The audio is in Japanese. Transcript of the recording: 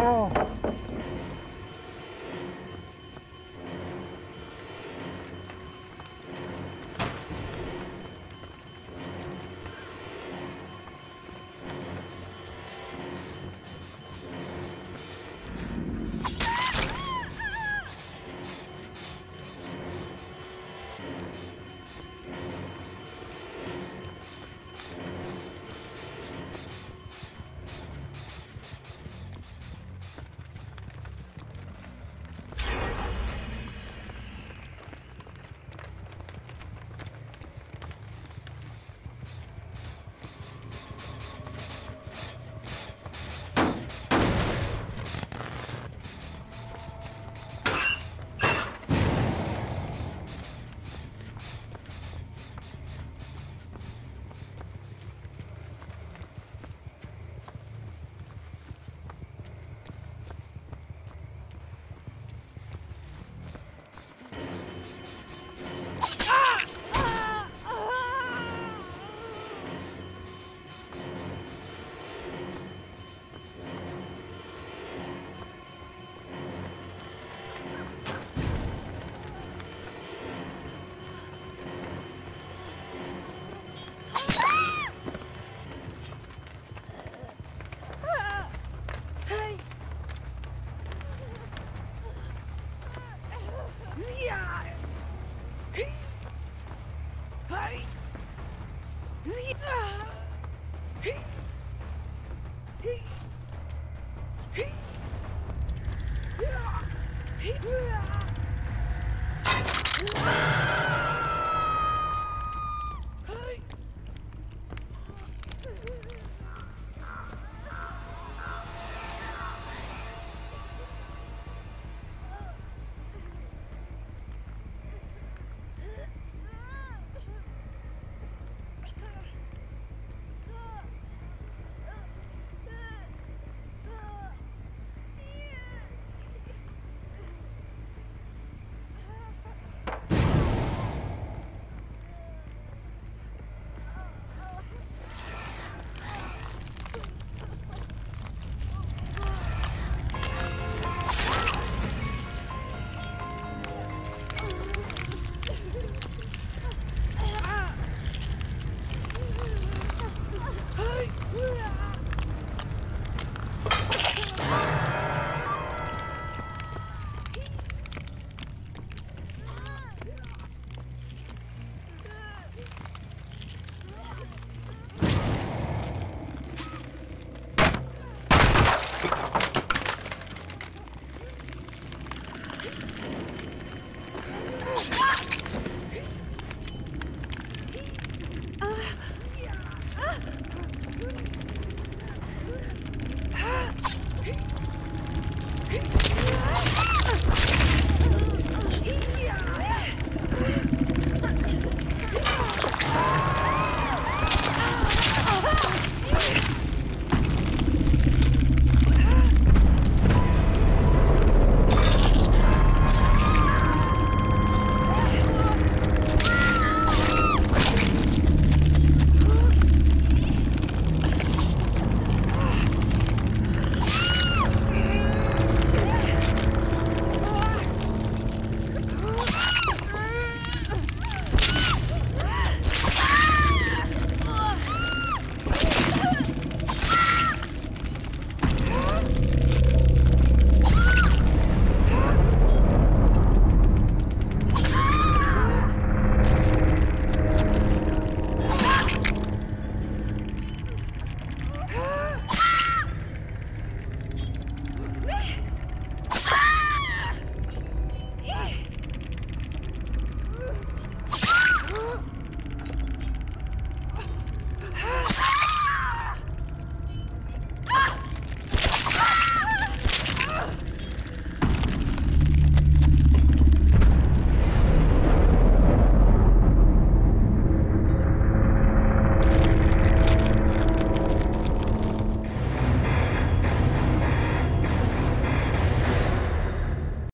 어. うわ